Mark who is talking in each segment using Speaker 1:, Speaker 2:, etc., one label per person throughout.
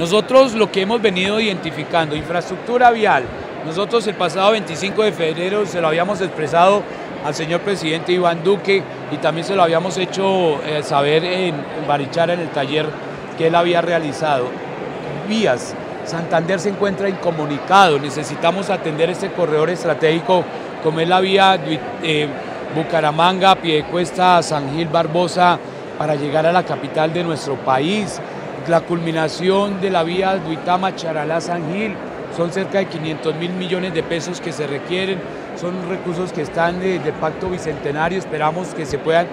Speaker 1: Nosotros lo que hemos venido identificando, infraestructura vial, nosotros el pasado 25 de febrero se lo habíamos expresado al señor presidente Iván Duque y también se lo habíamos hecho eh, saber en, Barichara en el taller que él había realizado. Vías, Santander se encuentra incomunicado, necesitamos atender este corredor estratégico como es la vía eh, Bucaramanga, Piedecuesta, San Gil, Barbosa, para llegar a la capital de nuestro país. La culminación de la vía Duitama, Charalá, San Gil, son cerca de 500 mil millones de pesos que se requieren, son recursos que están de, pacto bicentenario, esperamos que se puedan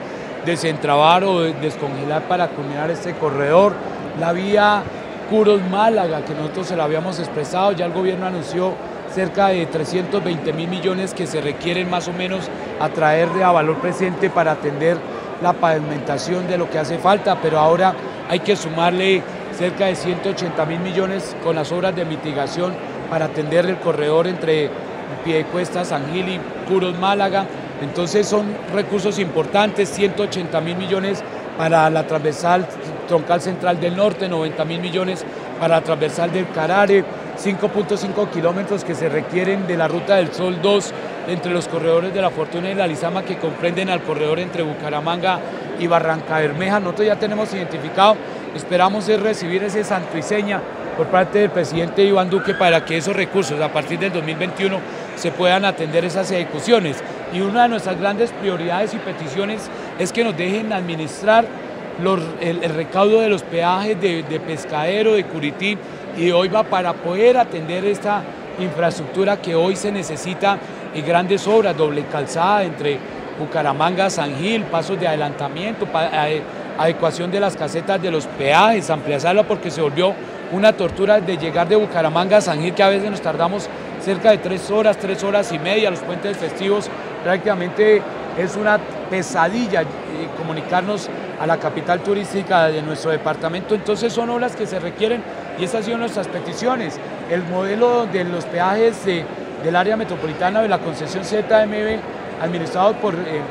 Speaker 1: desentrabar o descongelar para culminar este corredor. La vía Curos Málaga, que nosotros se la habíamos expresado, ya el gobierno anunció cerca de 320 mil millones que se requieren más o menos a traer a valor presente para atender la pavimentación de lo que hace falta, pero ahora hay que sumarle cerca de 180 mil millones con las obras de mitigación para atender el corredor entre Piedecuesta, San Gil y Puros Málaga. Entonces son recursos importantes, 180 mil millones para la transversal troncal central del norte, 90 mil millones para la transversal del Carare, 5.5 kilómetros que se requieren de la Ruta del Sol 2 entre los corredores de la Fortuna y la Lizama que comprenden al corredor entre Bucaramanga y Barranca Bermeja. Nosotros ya tenemos identificado, esperamos es recibir ese santo y seña por parte del presidente Iván Duque para que esos recursos a partir del 2021 se puedan atender esas ejecuciones. Y una de nuestras grandes prioridades y peticiones es que nos dejen administrar el, recaudo de los peajes de, de Pescadero, de Curití y hoy va para poder atender esta infraestructura que hoy se necesita y grandes obras, doble calzada entre Bucaramanga, San Gil, pasos de adelantamiento, adecuación de las casetas de los peajes, ampliarla porque se volvió una tortura de llegar de Bucaramanga a San Gil, que a veces nos tardamos cerca de tres horas, tres horas y media, los puentes festivos prácticamente es una pesadilla eh, comunicarnos a la capital turística de nuestro departamento. Entonces son obras que se requieren y esas han sido nuestras peticiones. El modelo de los peajes del área metropolitana de la concesión ZMB administrado por, eh,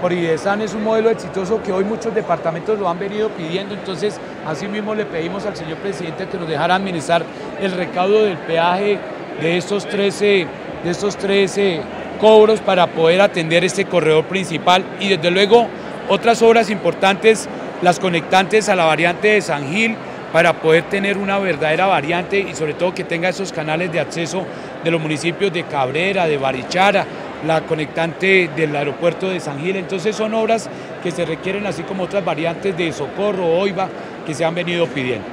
Speaker 1: por IDESAN es un modelo exitoso que hoy muchos departamentos lo han venido pidiendo. Entonces así mismo le pedimos al señor presidente que nos dejara administrar el recaudo del peaje de estos 13, de estos 13 cobros para poder atender este corredor principal y desde luego otras obras importantes, las conectantes a la variante de San Gil, para poder tener una verdadera variante y sobre todo que tenga esos canales de acceso de los municipios de Cabrera, de Barichara, la conectante del aeropuerto de San Gil. Entonces son obras que se requieren así como otras variantes de Socorro, Oiva, que se han venido pidiendo.